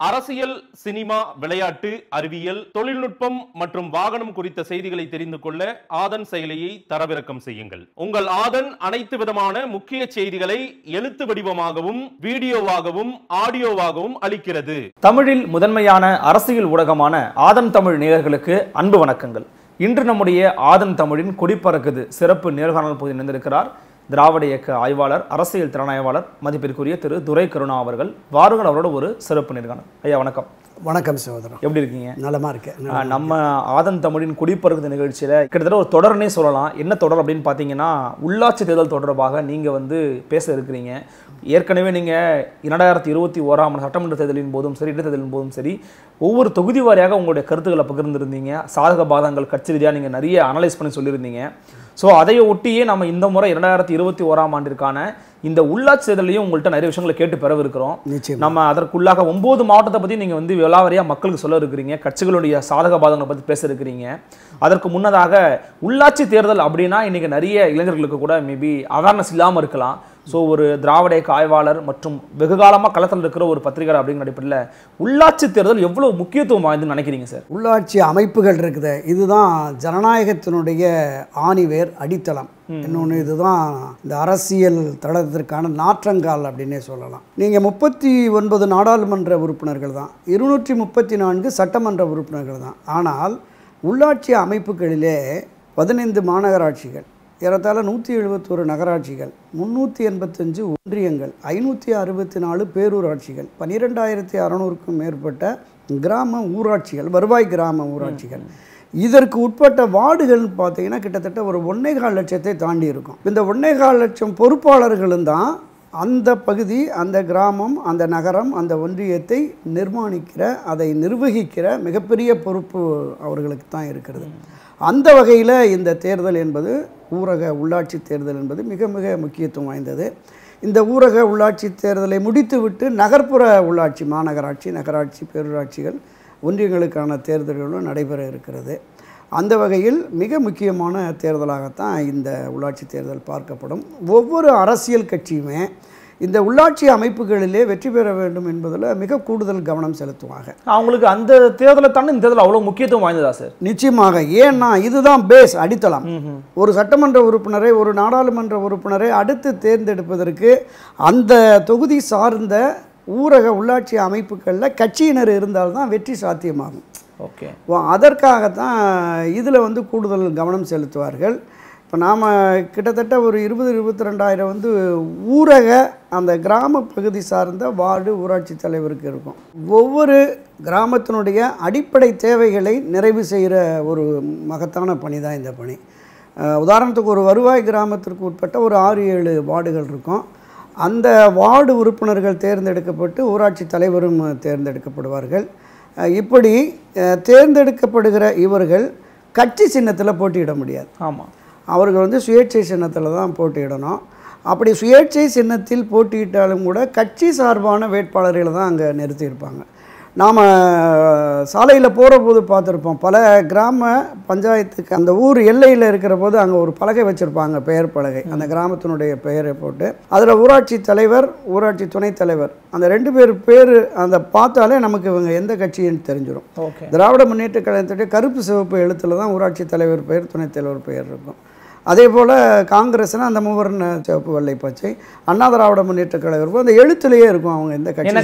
அரசியல் சினிமா விளையாட்டு அறிவியல் தொழில்நுட்பம் மற்றும் வாகனம் குறித்த செய்திகளை தெரிந்து கொள்ள ஆதன் செயலியை தரவிறக்கம் செய்யுங்கள். உங்கள் ஆதன் அனைத்து விதமான முக்கிய செய்திகளை எழுத்து வடிவமாகவும் வீடியோவாகவும் ஆடியோவாகவும் அளிக்கிறது. தமிழில் முதன்மையான அரசியல் ஊடகமான ஆதன் தமிழ் நேயர்களுக்கு அன்பு வணக்கங்கள். இன்று நம்முடைய ஆதன் தமிழின் கொடிப்பறக்குது சிறப்பு நேர்காணல் பகுதி இணைந்திருக்கிறார் திராவிட இயக்க ஆய்வாளர் அரசியல் திறனாய்வாளர் மதிப்பிற்குரிய திரு. துரை கருணா அவர்கள். வாருங்கள் அவரோட ஒரு சிறப்பு நேர்காணல் ஐயா வணக்கம். வணக்கம் சகோதரன் எப்படி இருக்கீங்க? நலமா இருக்கேன். நம்ம ஆதன் தமிழின் குடிப்பறக்குது நிகழ்ச்சியில் கிட்டத்தட்ட ஒரு தொடர்னே சொல்லலாம். என்ன தொடர் அப்படின்னு பார்த்தீங்கன்னா உள்ளாட்சி தேர்தல் தொடர்பாக நீங்கள் வந்து பேச இருக்கிறீங்க. ஏற்கனவே நீங்கள் இரண்டாயிரத்தி இருபத்தி ஓராம் சட்டமன்ற தேர்தலின் போதும் சரி இடைத்தேர்தலின் போதும் சரி ஒவ்வொரு தொகுதி வாரியாக உங்களுடைய கருத்துக்களை பகிர்ந்திருந்தீங்க. சாதக பாதங்கள் கட்சி ரீதியாக நீங்கள் நிறைய அனலைஸ் பண்ணி சொல்லியிருந்தீங்க. ஸோ அதை ஒட்டியே நம்ம இந்த முறை இரண்டாயிரத்தி இருபத்தி ஓராம் ஆண்டிற்கான இந்த உள்ளாட்சி தேர்தலையும் உங்கள்கிட்ட நிறைய விஷயங்களை கேட்டு பெறவிருக்கிறோம். நம்ம அதற்குள்ளாக ஒன்பது மாவட்டத்தை பற்றி நீங்கள் வந்து விலாவரியா மக்களுக்கு சொல்ல இருக்கிறீங்க கட்சிகளுடைய சாதக பாதங்களை பற்றி பேச இருக்கிறீங்க. அதற்கு முன்னதாக உள்ளாட்சி தேர்தல் அப்படின்னா இன்னைக்கு நிறைய இளைஞர்களுக்கு கூட மேபி அவேர்னஸ் இல்லாமல் இருக்கலாம். ஸோ ஒரு திராவிட ஆய்வாளர் மற்றும் வெகு காலமாக களத்தில் இருக்கிற ஒரு பத்திரிகை அப்படிங்கிற அடிப்படையில் உள்ளாட்சி தேர்தல் எவ்வளவு முக்கியத்துவம் வாய்ந்துன்னு நினைக்கிறீங்க சார் உள்ளாட்சி அமைப்புகள் இருக்குது. இதுதான் ஜனநாயகத்தினுடைய ஆணிவேர் அடித்தளம். இன்னொன்று இதுதான் இந்த அரசியல் தளத்திற்கான நாற்றங்கால் அப்படின்னே சொல்லலாம். நீங்கள் முப்பத்தி ஒன்பது நாடாளுமன்ற உறுப்பினர்கள் தான். இருநூற்றி முப்பத்தி நான்கு சட்டமன்ற உறுப்பினர்கள் தான். ஆனால் உள்ளாட்சி அமைப்புகளிலே பதினைந்து மாநகராட்சிகள் ஏறத்தாழ நூற்றி எழுபத்தோரு நகராட்சிகள் முந்நூற்றி எண்பத்தஞ்சு ஒன்றியங்கள் ஐநூற்றி அறுபத்தி நாலு பேரூராட்சிகள் பன்னிரெண்டாயிரத்தி அறநூறுக்கும் மேற்பட்ட கிராம ஊராட்சிகள் வருவாய் கிராம ஊராட்சிகள். இதற்கு உட்பட்ட வார்டுகள் பார்த்தீங்கன்னா கிட்டத்தட்ட ஒரு ஒன்னேகால் லட்சத்தை தாண்டி இருக்கும். இந்த ஒன்னேகால் லட்சம் பொறுப்பாளர்களும் தான் அந்த பகுதி அந்த கிராமம் அந்த நகரம் அந்த ஒன்றியத்தை நிர்மாணிக்கிற அதை நிர்வகிக்கிற மிகப்பெரிய பொறுப்பு அவர்களுக்கு தான் இருக்கிறது. அந்த வகையில் இந்த தேர்தல் என்பது ஊரக உள்ளாட்சி தேர்தல் என்பது மிக மிக முக்கியத்துவம் வாய்ந்தது. இந்த ஊரக உள்ளாட்சி தேர்தலை முடித்துவிட்டு நகர்ப்புற உள்ளாட்சி மாநகராட்சி நகராட்சி பேரூராட்சிகள் ஒன்றியங்களுக்கான தேர்தல்களும் நடைபெற இருக்கிறது. அந்த வகையில் மிக முக்கியமான தேர்தலாகத்தான் இந்த உள்ளாட்சி தேர்தல் பார்க்கப்படும். ஒவ்வொரு அரசியல் கட்சியுமே இந்த உள்ளாட்சி அமைப்புகளிலே வெற்றி பெற வேண்டும் என்பதில் மிக கூடுதல் கவனம் செலுத்துவாங்க. அவங்களுக்கு அந்த தேர்தலை தாண்டி இந்த தேர்தல் அவ்வளோ முக்கியத்துவம் வாய்ந்ததா சார்? நிச்சயமாக. ஏன்னா இதுதான் பேஸ் அடித்தளம். ஒரு சட்டமன்ற உறுப்பினரை ஒரு நாடாளுமன்ற உறுப்பினரை அடுத்து தேர்ந்தெடுப்பதற்கு அந்த தொகுதி சார்ந்த ஊரக உள்ளாட்சி அமைப்புகளில் கட்சியினர் இருந்தால்தான் வெற்றி சாத்தியமாகும். ஓகே. அதற்காகத்தான் இதில் வந்து கூடுதல் கவனம் செலுத்துவார்கள். இப்போ நாம் கிட்டத்தட்ட ஒரு இருபது இருபத்தி ரெண்டாயிரம் வந்து ஊரக அந்த கிராம பகுதி சார்ந்த வார்டு ஊராட்சி தலைவருக்கு இருக்கும். ஒவ்வொரு கிராமத்தினுடைய அடிப்படை தேவைகளை நிறைவு செய்கிற ஒரு மகத்தான பணி தான் இந்த பணி. உதாரணத்துக்கு ஒரு வருவாய் கிராமத்திற்கு உட்பட்ட ஒரு ஆறு ஏழு வார்டுகள் இருக்கும். அந்த வார்டு உறுப்பினர்கள் தேர்ந்தெடுக்கப்பட்டு ஊராட்சி தலைவரும் தேர்ந்தெடுக்கப்படுவார்கள். இப்படி தேர்ந்தெடுக்கப்படுகிற இவர்கள் கட்சி சின்னத்தில் போட்டியிட முடியாது. ஆமாம் அவர்கள் வந்து சுயேட்சை சின்னத்தில் தான் போட்டியிடணும். அப்படி சுயேட்சை சின்னத்தில் போட்டியிட்டாலும் கூட கட்சி சார்பான வேட்பாளர்களை தான் அங்கே நிறுத்தியிருப்பாங்க. நாம் சாலையில் போகிற போது பார்த்துருப்போம். பல கிராம பஞ்சாயத்துக்கு அந்த ஊர் எல்லையில் இருக்கிற போது அங்கே ஒரு பலகை வச்சுருப்பாங்க பெயர் பலகை. அந்த கிராமத்தினுடைய பெயரை போட்டு. அதில் ஊராட்சி தலைவர் ஊராட்சி துணைத் தலைவர். அந்த ரெண்டு பேர் பேர் அந்த பார்த்தாலே நமக்கு இவங்க எந்த கட்சின்னு தெரிஞ்சிடும் ஓகே. திராவிட முன்னேற்ற கழகத்துடைய கருப்பு சிவப்பு எழுத்தில் தான் ஊராட்சி தலைவர் பெயர் துணைத் தலைவர் பெயர் இருக்கும். அதே போல் காங்கிரஸ்னா அந்த மூவர்ண சிவப்பு வெள்ளை பச்சை அண்ணா திராவிட முன்னேற்ற கழகம் அந்த எழுத்துலேயே இருக்கும் அவங்க எந்த கட்சி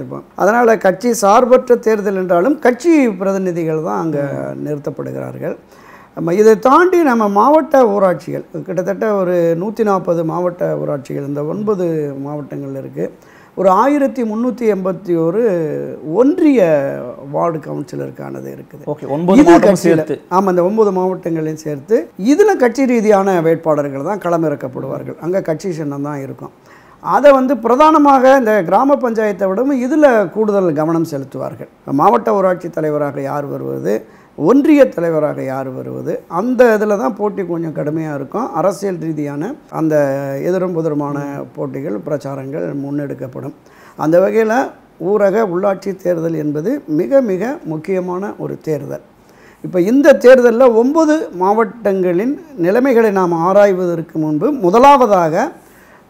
இருப்பாங்க. அதனால கட்சி சார்பற்ற தேர்தல் என்றாலும் கட்சி பிரதிநிதிகள் தான் அங்கே நிறுத்தப்படுகிறார்கள். நம்ம இதை தாண்டி நம்ம மாவட்ட ஊராட்சிகள் கிட்டத்தட்ட ஒரு நூற்றி நாற்பது மாவட்ட ஊராட்சிகள் இந்த ஒன்பது மாவட்டங்கள் இருக்குது ஒரு ஆயிரத்தி முந்நூற்றி எண்பத்தி ஒரு ஒன்றிய வார்டு கவுன்சிலருக்கானது இருக்குது. ஓகே ஒன்பது இது மாவட்டமும் கட்சியில- சேர்த்து. ஆமா இந்த ஒன்பது மாவட்டங்களையும் சேர்த்து இதில் கட்சி ரீதியான வேட்பாளர்கள் தான் களமிறக்கப்படுவார்கள். அங்கே கட்சி சின்னம் தான் இருக்கும். அதை வந்து பிரதானமாக இந்த கிராம பஞ்சாயத்தை விடவும் இதில் கூடுதல் கவனம் செலுத்துவார்கள். மாவட்ட ஊராட்சி தலைவராக யார் வருவது ஒன்றிய தலைவராக யார் வருவது? அந்த இதில் தான் போட்டி கொஞ்சம் கடுமையாக இருக்கும். அரசியல் ரீதியான அந்த எதிரும் புதிருமான போட்டிகள் பிரச்சாரங்கள் முன்னெடுக்கப்படும். அந்த வகையில் ஊரக உள்ளாட்சி தேர்தல் என்பது மிக மிக முக்கியமான ஒரு தேர்தல். இப்போ இந்த தேர்தலில் ஒன்பது மாவட்டங்களின் நிலைமைகளை நாம் ஆராய்வதற்கு முன்பு முதலாவதாக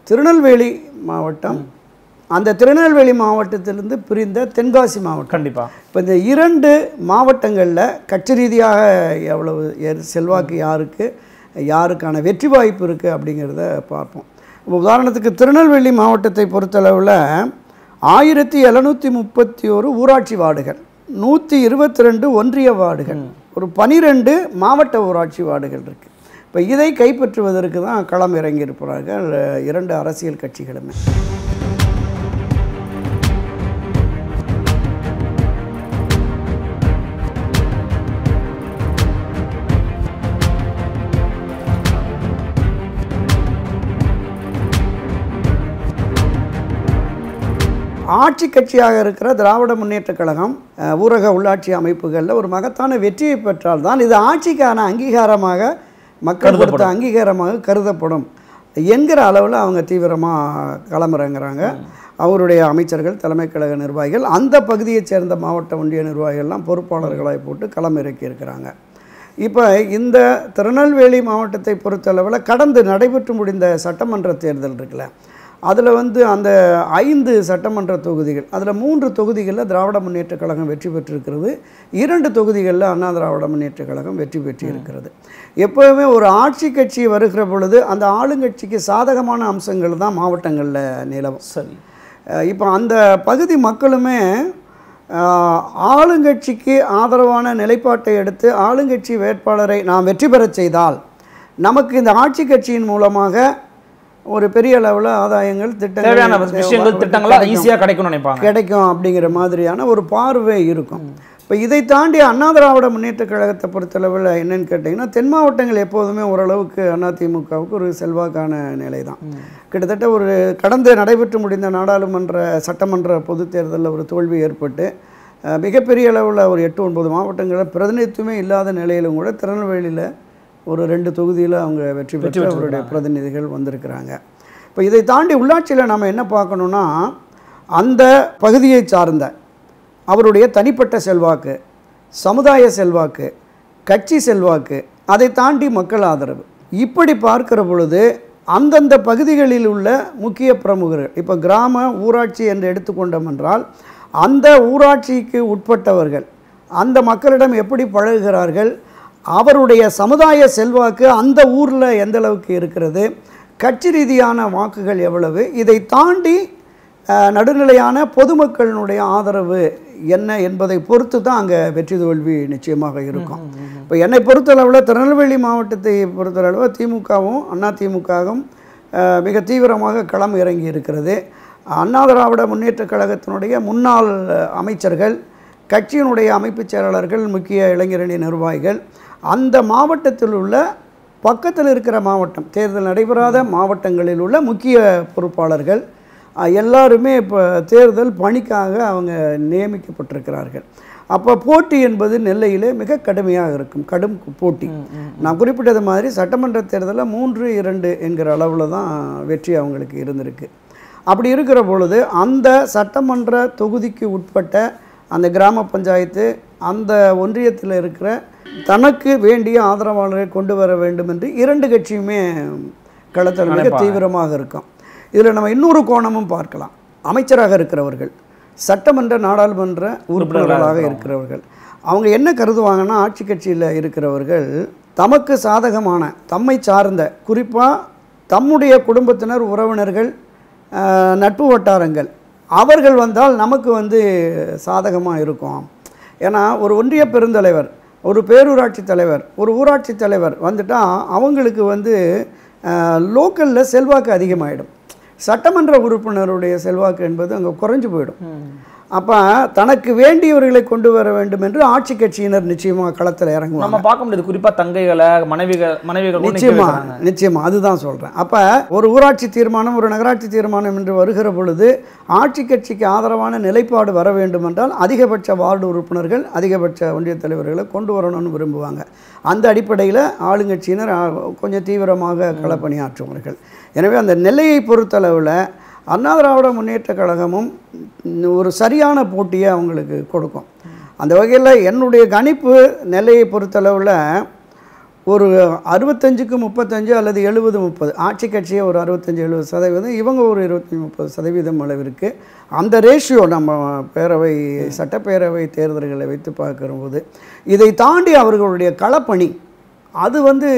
திருநெல்வேலி மாவட்டம் அந்த திருநெல்வேலி மாவட்டத்திலிருந்து பிரிந்த தென்காசி மாவட்டம். கண்டிப்பா. இப்போ இந்த இரண்டு மாவட்டங்களில் கட்சி ரீதியாக எவ்வளவு செல்வாக்கு யாருக்கு யாருக்கான வெற்றி வாய்ப்பு இருக்குது அப்படிங்கிறத பார்ப்போம். உதாரணத்துக்கு திருநெல்வேலி மாவட்டத்தை பொறுத்தளவில் ஆயிரத்தி எழுநூற்றி முப்பத்தி ஒரு ஊராட்சி வார்டுகள் நூற்றி இருபத்தி ரெண்டு ஒன்றிய வார்டுகள் ஒரு பனிரெண்டு மாவட்ட ஊராட்சி வார்டுகள் இருக்குது இப்போ இதை கைப்பற்றுவதற்கு தான் களம் இறங்கியிருக்கிறார்கள் அஹ், இரண்டு அரசியல் கட்சிகளுமே. ஆட்சி கட்சியாக இருக்கிற திராவிட முன்னேற்றக் கழகம் ஊரக உள்ளாட்சி அமைப்புகளில் ஒரு மகத்தான வெற்றியை பெற்றால் தான் இது ஆட்சிக்கான அங்கீகாரமாக மக்கள் கொடுத்த அங்கீகாரமாக கருதப்படும் என்கிற அளவில் அவங்க தீவிரமாக களமிறங்குறாங்க. அவருடைய அமைச்சர்கள் தலைமை கழக நிர்வாகிகள் அந்த பகுதியைச் சேர்ந்த மாவட்ட ஒன்றிய நிர்வாகிகள்லாம் பொறுப்பாளர்களாய் போட்டு களமிறக்கி இருக்கிறாங்க. இப்போ இந்த திருநெல்வேலி மாவட்டத்தை பொறுத்தளவில் கடந்து நடைபெற்று முடிந்த சட்டமன்ற தேர்தல் இருக்குல்ல அதில் வந்து அந்த ஐந்து சட்டமன்ற தொகுதிகள் அதில் மூன்று தொகுதிகளில் திராவிட முன்னேற்றக் கழகம் வெற்றி பெற்றிருக்கிறது. இரண்டு தொகுதிகளில் அண்ணா திராவிட முன்னேற்றக் கழகம் வெற்றி பெற்றிருக்கிறது. எப்போவுமே ஒரு ஆட்சி கட்சி வருகிற பொழுது அந்த ஆளுங்கட்சிக்கு சாதகமான அம்சங்கள் தான் மாவட்டங்களில் நிலவும். சரி. இப்போ அந்த பகுதி மக்களுமே ஆளுங்கட்சிக்கு ஆதரவான நிலைப்பாட்டை எடுத்து ஆளுங்கட்சி வேட்பாளரை நாம் வெற்றி பெறச் செய்தால் நமக்கு இந்த ஆட்சி கட்சியின் மூலமாக ஒரு பெரிய அளவில் ஆதாயங்கள் திட்டங்கள் விஷயங்கள் திட்டங்கள்லாம் ஈஸியா கிடைக்கும்னு நினைப்பாங்க. கிடைக்கும் அப்படிங்கிற மாதிரியான ஒரு பார்வை இருக்கும். இப்போ இதை தாண்டி அண்ணா திராவிட முன்னேற்ற கழகத்தை பொறுத்தளவில் என்னன்னு கேட்டிங்கன்னா தென் மாவட்டங்கள் எப்போதுமே ஓரளவுக்கு அதிமுகவுக்கு ஒரு செல்வாக்கான நிலை தான் கிட்டத்தட்ட ஒரு கடந்த நடைபெற்று முடிந்த நாடாளுமன்ற சட்டமன்ற பொதுத் தேர்தலில் ஒரு தோல்வி ஏற்பட்டு மிகப்பெரிய அளவில் ஒரு எட்டு ஒன்பது மாவட்டங்களில் பிரதிநிதித்துவமே இல்லாத நிலையிலும் கூட திருநெல்வேலியில் ஒரு ரெண்டு தொகுதியில் அவங்க வெற்றி பெற்று அவருடைய பிரதிநிதிகள் வந்திருக்கிறாங்க. இப்போ இதை தாண்டி உள்ளாட்சியில் நம்ம என்ன பார்க்கணுன்னா அந்த பகுதியை சார்ந்த அவருடைய தனிப்பட்ட செல்வாக்கு சமுதாய செல்வாக்கு கட்சி செல்வாக்கு அதை தாண்டி மக்கள் ஆதரவு. இப்படி பார்க்கிற பொழுது அந்தந்த பகுதிகளில் உள்ள முக்கிய பிரமுகர்கள் இப்போ கிராம ஊராட்சி என்று எடுத்துக்கொண்டோம் என்றால் அந்த ஊராட்சிக்கு உட்பட்டவர்கள் அந்த மக்களிடம் எப்படி பழகுகிறார்கள் அவருடைய சமுதாய செல்வாக்கு அந்த ஊரில் எந்த அளவுக்கு இருக்கிறது? கட்சி ரீதியான வாக்குகள் எவ்வளவு? இதை தாண்டி நடுநிலையான பொதுமக்களினுடைய ஆதரவு என்ன என்பதை பொறுத்து தான் அங்கே வெற்றி தோல்வி நிச்சயமாக இருக்கும். இப்போ என்னை பொறுத்தளவில் திருநெல்வேலி மாவட்டத்தை பொறுத்தளவு திமுகவும் அண்ணா திமுகவும் மிக தீவிரமாக களம் இறங்கி இருக்கிறது. அண்ணா திராவிட முன்னேற்றக் கழகத்தினுடைய முன்னாள் அமைச்சர்கள் கட்சியினுடைய அமைப்புச் செயலாளர்கள் முக்கிய இளைஞரணி நிர்வாகிகள் அந்த மாவட்டத்தில் உள்ள பக்கத்தில் இருக்கிற மாவட்டம் தேர்தல் நடைபெறாத மாவட்டங்களில் உள்ள முக்கிய பொறுப்பாளர்கள் எல்லாருமே இப்போ தேர்தல் பணிக்காக அவங்க நியமிக்கப்பட்டிருக்கிறார்கள். அப்போ போட்டி என்பது நெல்லையிலே மிக கடுமையாக இருக்கும் கடும் போட்டி. நான் குறிப்பிட்டது மாதிரி சட்டமன்ற தேர்தலில் மூன்று இரண்டு என்கிற அளவில் தான் வெற்றி அவங்களுக்கு இருந்திருக்கு. அப்படி இருக்கிற பொழுது அந்த சட்டமன்ற தொகுதிக்கு உட்பட்ட அந்த கிராம பஞ்சாயத்து அந்த ஒன்றியத்தில் இருக்கிற தனக்கு வேண்டிய ஆதரவாளரை கொண்டு வர வேண்டும் என்று இரண்டு கட்சியுமே களத்தில் மிக. தீவிரமாக இருக்கும். இதில் நம்ம இன்னொரு கோணமும் பார்க்கலாம். அமைச்சராக இருக்கிறவர்கள் சட்டமன்ற நாடாளுமன்ற உறுப்பினர்களாக இருக்கிறவர்கள் அவங்க என்ன கருதுவாங்கன்னா ஆட்சி கட்சியில் இருக்கிறவர்கள் தமக்கு சாதகமான தம்மை சார்ந்த குறிப்பாக தம்முடைய குடும்பத்தினர் உறவினர்கள் நட்பு வட்டாரங்கள் அவர்கள் வந்தால் நமக்கு வந்து சாதகமாக இருக்கும். ஏன்னா ஒரு ஒன்றிய பெருந்தலைவர் ஒரு பேரூராட்சி தலைவர் ஒரு ஊராட்சி தலைவர் வந்துட்டால் அவங்களுக்கு வந்து லோக்கலில் செல்வாக்கு அதிகமாகிடும் சட்டமன்ற உறுப்பினருடைய செல்வாக்கு என்பது அங்கே குறைஞ்சு போயிடும். அப்போ தனக்கு வேண்டியவர்களை கொண்டு வர வேண்டும் என்று ஆட்சி கட்சியினர் நிச்சயமாக களத்தில் இறங்குவாங்க. நம்ம பார்க்க முடியாது. குறிப்பா தங்கைகளை மனைவிகள் மனைவிகள் கூட நிக்க நிச்சயமா வைக்கிறாங்க. நிச்சயமா அதுதான் சொல்கிறேன் அப்போ ஒரு ஊராட்சி தீர்மானம் ஒரு நகராட்சி தீர்மானம் என்று வருகிற பொழுது ஆட்சி கட்சிக்கு ஆதரவான நிலைப்பாடு வர வேண்டும் என்றால் அதிகபட்ச வார்டு உறுப்பினர்கள் அதிகபட்ச ஒன்றிய தலைவர்களை கொண்டு வரணும்னு விரும்புவாங்க. அந்த அடிப்படையில் ஆளுங்கட்சியினர் கொஞ்சம் தீவிரமாக களப்பணியாற்றுவார்கள். எனவே அந்த நெல்லையை பொறுத்தளவில் அண்ணா திராவிட முன்னேற்ற கழகமும் ஒரு சரியான போட்டியை அவங்களுக்கு கொடுக்கும். அந்த வகையில் என்னுடைய கணிப்பு நிலையை பொறுத்தளவில் ஒரு அறுபத்தஞ்சுக்கு முப்பத்தஞ்சு அல்லது எழுபது முப்பது ஆட்சி கட்சியை ஒரு அறுபத்தஞ்சு எழுபது சதவீதம் இவங்க ஒரு இருபத்தஞ்சி முப்பது சதவீதம் அளவிற்கு. அந்த ரேஷியோ நம்ம பேரவை சட்டப்பேரவை தேர்தல்களை வைத்து பார்க்கும்போது இதை தாண்டி அவர்களுடைய களப்பணி அது வந்து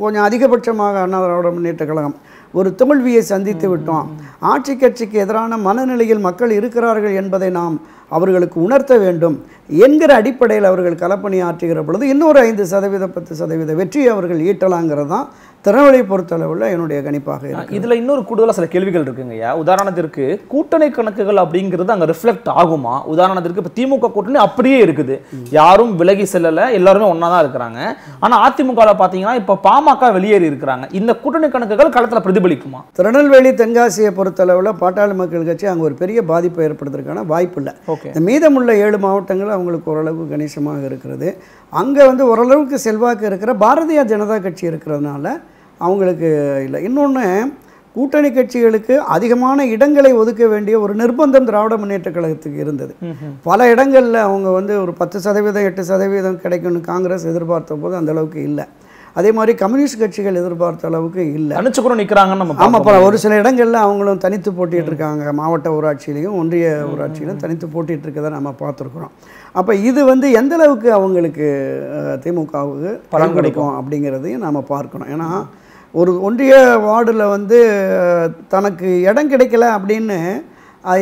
கொஞ்சம் அதிகபட்சமாக அண்ணா திராவிட முன்னேற்ற கழகம் ஒரு தோல்வியை சந்தித்து விட்டோம். ஆட்சி கட்சிக்கு எதிரான மனநிலையில் மக்கள் இருக்கிறார்கள் என்பதை நாம் அவர்களுக்கு உணர்த்த வேண்டும். என்கிற அடிப்படையில் அவர்கள் களப்பணி ஆற்றுகிற பொழுது இன்னொரு ஐந்து சதவீதம் பத்து சதவீத வெற்றியை அவர்கள் ஈட்டலாங்கிறது தான் திருநெல்வேலி பொறுத்தளவில் என்னுடைய கணிப்பாக இருக்கு இதுல இன்னொரு கூடுதலா சில கேள்விகள் இருக்குங்கய்யா உதாரணத்திற்கு கூட்டணி கணக்குகள் அப்படிங்கிறது அங்க ரிஃப்ளெக்ட் ஆகுமா? உதாரணத்திற்கு இப்ப திமுக கூட்டணி அப்படியே இருக்குது. யாரும் விலகி செல்லல எல்லாருமே ஒண்ணா தான் இருக்கிறாங்க. ஆனா அதிமுக பாத்தீங்கன்னா இப்ப பாமக வெளியேறி இருக்கிறாங்க. இந்த கூட்டணி கணக்குகள் களத்துல பிரதிபலிக்குமா திருநெல்வேலி தென்காசியை பொறுத்தளவில் பாட்டாளி மக்கள் கட்சி அங்கே ஒரு பெரிய பாதிப்பை ஏற்படுத்துறதுக்கான வாய்ப்பு இல்லை. ஓகே. இந்த மீதமுள்ள ஏழு மாவட்டங்கள் அவங்களுக்கு ஓரளவுக்கு கணிசமாக இருக்கிறது. அங்கே வந்து ஓரளவுக்கு செல்வாக்கு இருக்கிற பாரதிய ஜனதா கட்சி இருக்கிறதுனால அவங்களுக்கு இல்லை. இன்னொன்று கூட்டணி கட்சிகளுக்கு அதிகமான இடங்களை ஒதுக்க வேண்டிய ஒரு நிர்பந்தம் திராவிட முன்னேற்ற கழகத்துக்கு இருந்தது. பல இடங்களில் அவங்க வந்து ஒரு பத்து சதவீதம் எட்டு சதவீதம் கிடைக்கும்னு காங்கிரஸ் எதிர்பார்த்த போது அந்த அளவுக்கு இல்லை. அதே மாதிரி கம்யூனிஸ்ட் கட்சிகள் எதிர்பார்த்த அளவுக்கு இல்லை. தனிச்சு கூட நிக்கிறாங்கன்னு நம்ம ஆமாம் அப்புறம் ஒரு சில இடங்கள்ல அவங்களும் தனித்து போட்டிட்டு இருக்காங்க. மாவட்ட ஊராட்சியிலையும் ஒன்றிய ஊராட்சியிலும் தனித்து போட்டிட்டு இருக்கதை நம்ம பார்த்துருக்குறோம். அப்போ இது வந்து எந்த அளவுக்கு அவங்களுக்கு திமுகவுக்கு பலன் கிடைக்கும் அப்படிங்கிறதையும் நாம் பார்க்கணும். ஏன்னா ஒரு ஒன்றிய வார்டில் வந்து தனக்கு இடம் கிடைக்கல அப்படின்னு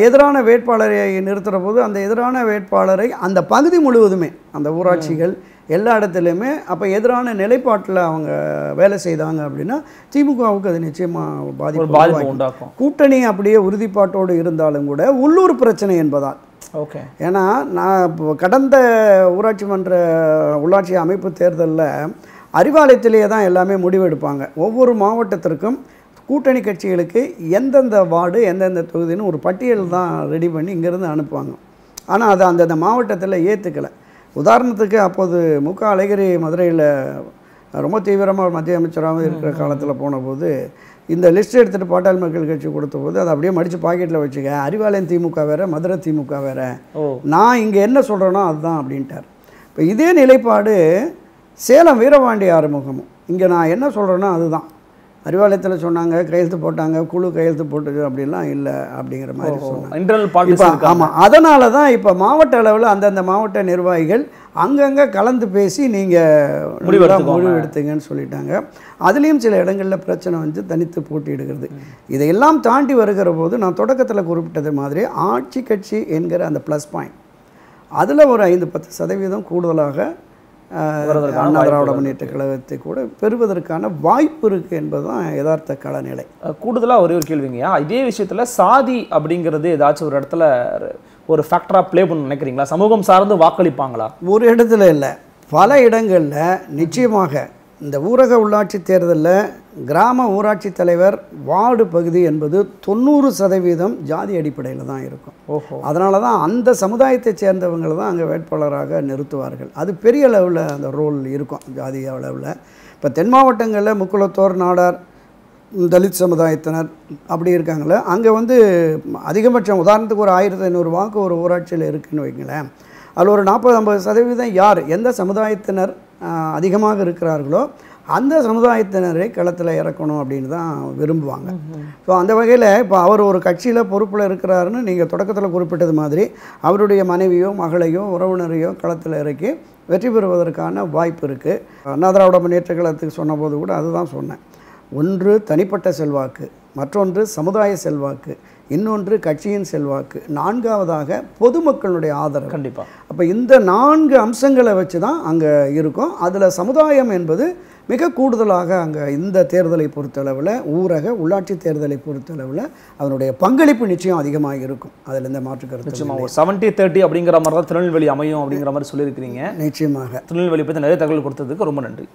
எதிரான வேட்பாளரை நிறுத்துகிற போது அந்த எதிரான வேட்பாளரை அந்த பகுதி முழுவதுமே அந்த ஊராட்சிகள் எல்லா இடத்துலையுமே அப்போ எதிரான நிலைப்பாட்டில் அவங்க வேலை செய்தாங்க அப்படின்னா திமுகவுக்கு அது நிச்சயமாக பாதிப்பு. உண்டாக்கும். கூட்டணி அப்படியே உறுதிப்பாட்டோடு இருந்தாலும் கூட உள்ளூர் பிரச்சனை என்பதால். ஓகே. ஏன்னா நான் இப்போ கடந்த ஊராட்சி மன்ற உள்ளாட்சி அமைப்பு தேர்தலில் அறிவாலயத்திலேயே தான் எல்லாமே முடிவெடுப்பாங்க ஒவ்வொரு மாவட்டத்திற்கும் கூட்டணி கட்சிகளுக்கு எந்தெந்த வார்டு எந்தெந்த தொகுதின்னு ஒரு பட்டியல் தான் ரெடி பண்ணி இங்கேருந்து அனுப்புவாங்க. ஆனால் அதை அந்தந்த மாவட்டத்தில் ஏற்றுக்கலை உதாரணத்துக்கு அப்போது மு க. அழகிரி மதுரையில் ரொம்ப தீவிரமாக மத்திய அமைச்சராகவும் இருக்கிற காலத்தில் போனபோது இந்த லிஸ்ட் எடுத்துகிட்டு பாட்டாளி மக்கள் கட்சி கொடுத்தபோது அதை அப்படியே மடித்து பாக்கெட்டில் வச்சுக்க அறிவாலயம் திமுக வேறு மதுரை திமுக வேறு. நான் இங்கே என்ன சொல்கிறேனோ அதுதான் அப்படின்ட்டார். இப்போ இதே நிலைப்பாடு சேலம் வீரபாண்டி ஆறுமுகமும். இங்கே நான் என்ன சொல்கிறேனோ அதுதான். அறிவாலயத்தில் சொன்னாங்க கையெழுத்து போட்டாங்க குழு கையெழுத்து போட்டது அப்படிலாம் இல்லை அப்படிங்கிற மாதிரி சொன்னாங்க. இப்போ ஆமாம் அதனால தான் இப்போ மாவட்ட அளவில் அந்தந்த மாவட்ட நிர்வாகிகள் அங்கங்கே கலந்து பேசி நீங்கள். முடிவு எடுத்துங்கன்னு சொல்லிட்டாங்க. அதுலேயும் சில இடங்களில் பிரச்சனை வந்து தனித்து போட்டியிடுகிறது. இதையெல்லாம் தாண்டி வருகிற போது நான் தொடக்கத்தில் குறிப்பிட்டது மாதிரி ஆட்சி கட்சி என்கிற அந்த ப்ளஸ் பாயிண்ட் அதில் ஒரு ஐந்து பத்து சதவீதம் கூடுதலாக அண்ணா திராவிட இருக்கு. முன்னேற்ற கழகத்தை கூட பெறுவதற்கான வாய்ப்பு இருக்குது என்பது தான் யதார்த்த களநிலை. கூடுதலா ஒரே ஒரு கேள்விங்கய்யா இதே விஷயத்துல சாதி அப்படிங்கிறது ஏதாச்சும் ஒரு இடத்துல ஒரு ஃபேக்டரா ப்ளே பண்ண நினைக்கிறீங்களா? சமூகம் சார்ந்து வாக்களிப்பாங்களா? ஒரு இடத்துல இல்லை. பல இடங்களில் நிச்சயமாக இந்த ஊரக உள்ளாட்சி தேர்தலில் கிராம ஊராட்சி தலைவர் வார்டு பகுதி என்பது தொண்ணூறு சதவீதம் ஜாதி அடிப்படையில் தான் இருக்கும். ஓஹோ. அதனால தான் அந்த சமுதாயத்தைச் சேர்ந்தவங்களை தான் அங்கே வேட்பாளராக நிறுத்துவார்கள். அது பெரிய அளவில் அந்த ரோல் இருக்கும் ஜாதி அளவில். இப்போ தென் மாவட்டங்களில் முக்குளத்தோர் நாடார் தலித் சமுதாயத்தினர் அப்படி இருக்காங்களே அங்கே வந்து அதிகபட்சம் உதாரணத்துக்கு ஒரு ஆயிரத்தி ஐநூறு வாக்கு ஒரு ஊராட்சியில் இருக்குன்னு வைங்களேன். அதில் ஒரு நாற்பது ஐம்பது சதவீதம் யார்? எந்த சமுதாயத்தினர்? அதிகமாக இருக்கிறார்களோ அந்த சமுதாயத்தினரை களத்தில் இறக்கணும் அப்படின்னு தான் விரும்புவாங்க. ஸோ அந்த வகையில் இப்போ அவர் ஒரு கட்சியில் பொறுப்பில் இருக்கிறாருன்னு நீங்கள் தொடக்கத்தில் குறிப்பிட்டது மாதிரி அவருடைய மனைவியோ மகளையோ உறவினரையோ களத்தில் இறக்கி வெற்றி பெறுவதற்கான வாய்ப்பு இருக்குது அண்ணா திராவிட முன்னேற்ற கழகத்துக்கு சொன்னபோது கூட அதுதான் சொன்னேன். ஒன்று தனிப்பட்ட செல்வாக்கு மற்றொன்று சமுதாய செல்வாக்கு. இன்னொன்று கட்சியின் செல்வாக்கு. நான்காவதாக பொதுமக்களுடைய ஆதரவு. கண்டிப்பா. அப்போ இந்த நான்கு அம்சங்களை வச்சு தான் அங்கே இருக்கும். அதில் சமுதாயம் என்பது மிக கூடுதலாக அங்கே இந்த தேர்தலை பொறுத்தளவில் ஊரக உள்ளாட்சி தேர்தலை பொறுத்தளவில் அதனுடைய பங்களிப்பு நிச்சயம் அதிகமாக இருக்கும். அதில் எந்த மாற்று கருத்து நிச்சயமா. ஒரு செவன்ட்டி தேர்ட்டி அப்படிங்கிற மாதிரி தான் திருநெல்வேலி அமையும் அப்படிங்கிற மாதிரி சொல்லியிருக்கிறீங்க. நிச்சயமாக. திருநெல்வேலி பற்றி நிறைய தகவல் கொடுத்ததுக்கு ரொம்ப நன்றி.